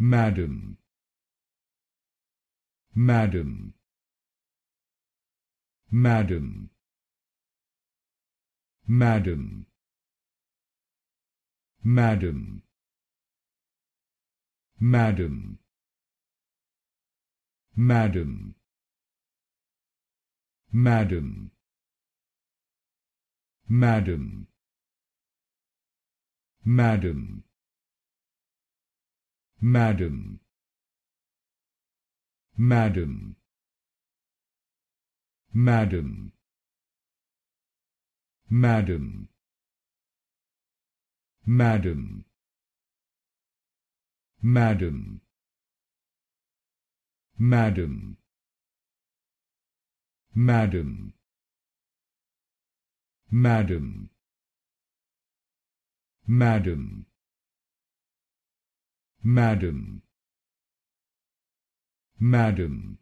madam madam madam madam madam madam madam madam madam madam madam madam madam madam madam madam madam madam madam madam madam. Madam